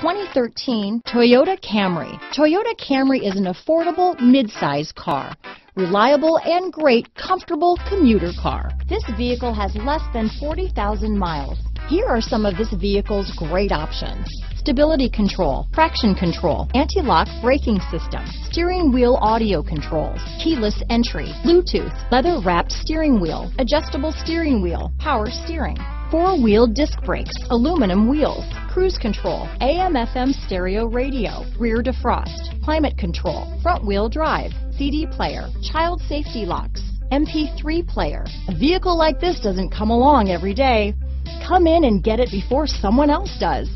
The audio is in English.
2013 Toyota Camry. Toyota Camry is an affordable midsize car. Reliable and great comfortable commuter car. This vehicle has less than 40,000 miles. Here are some of this vehicle's great options. Stability control, traction control, anti-lock braking system, steering wheel audio controls, keyless entry, Bluetooth, leather wrapped steering wheel, adjustable steering wheel, power steering, four-wheel disc brakes, aluminum wheels, cruise control, AM FM stereo radio, rear defrost, climate control, front wheel drive, CD player, child safety locks, MP3 player. A vehicle like this doesn't come along every day. Come in and get it before someone else does.